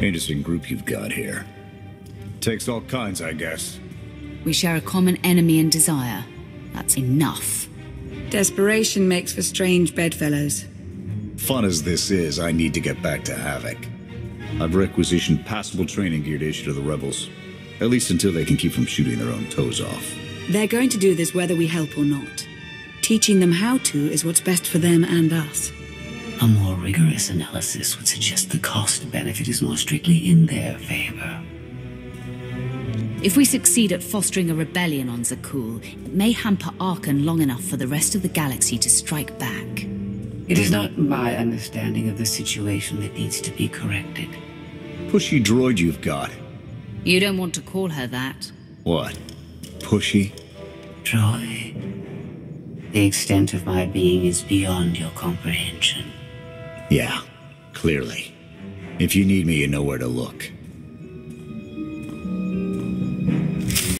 Interesting group you've got here. Takes all kinds, I guess. We share a common enemy and desire. That's enough. Desperation makes for strange bedfellows. Fun as this is, I need to get back to Havoc. I've requisitioned passable training gear to issue to the rebels. At least until they can keep from shooting their own toes off. They're going to do this whether we help or not. Teaching them how to is what's best for them and us. A more rigorous analysis would suggest the cost benefit is more strictly in their favor. If we succeed at fostering a rebellion on Zakuul, it may hamper Arcann long enough for the rest of the galaxy to strike back. It is not my understanding of the situation that needs to be corrected. Pushy droid you've got. You don't want to call her that. What? Pushy? Droid. the extent of my being is beyond your comprehension. Yeah, clearly. If you need me, you know where to look.